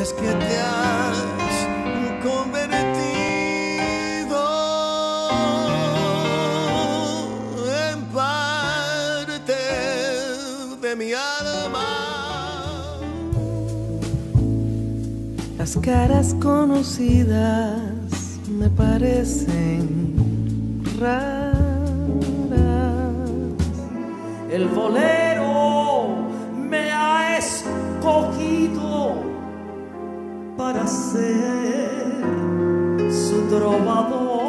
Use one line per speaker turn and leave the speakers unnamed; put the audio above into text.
es que te has convertido en parte de mi alma.
Las caras conocidas me parecen raras.
El bolero me ha escogido para ser su trovador.